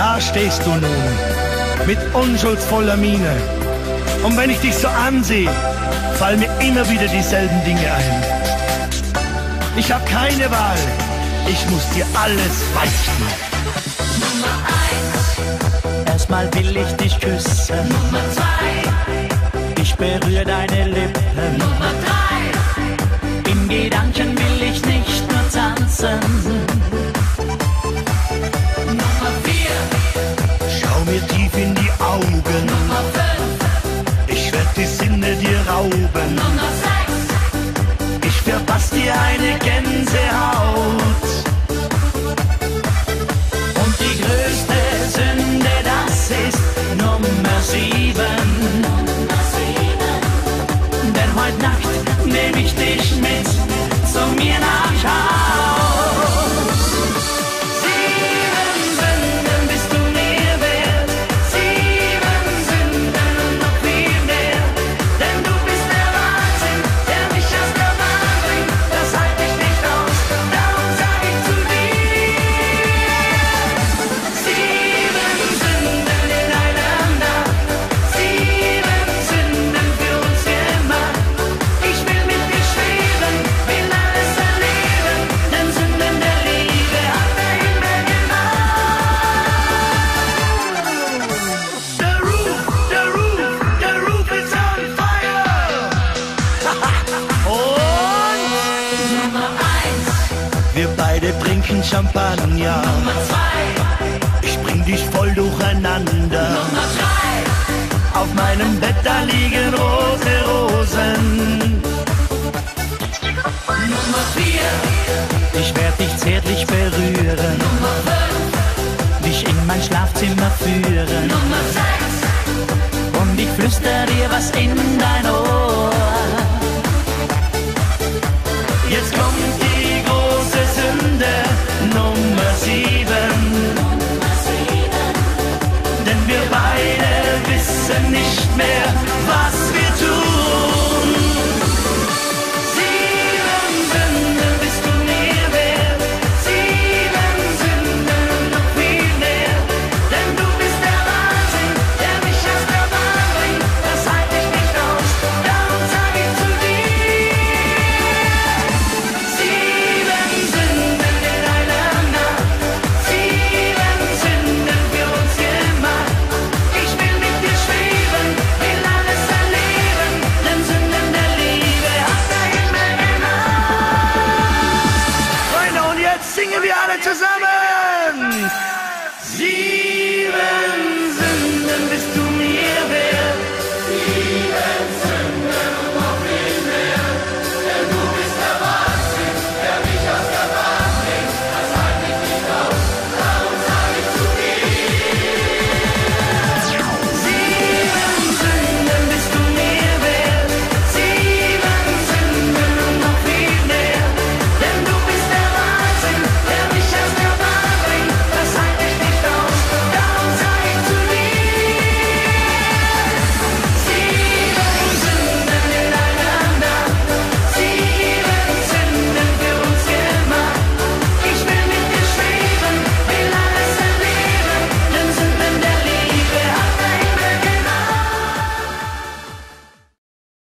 Da stehst du nun, mit unschuldsvoller Miene. Und wenn ich dich so ansehe, fallen mir immer wieder dieselben Dinge ein. Ich hab keine Wahl, ich muss dir alles beichten. Nummer eins, Erstmal will ich dich küssen, Nummer zwei, ich berühre deine Lippen. Nummer drei, In Gedanken will ich nicht nur tanzen. Die Sinne dir rauben. Ich verpass dir eine Gänsehaut. Wir beide trinken Champagner. Nummer zwei, Ich bring dich voll durcheinander. Nummer drei, Auf meinem Bett da liegen rote Rosen. Nummer vier, Ich werd dich zärtlich berühren, Nummer fünf, dich in mein Schlafzimmer führen. Nummer sechs, Und ich flüster dir was in dein Ohr. Wir beide wissen nicht mehr, was wir tun.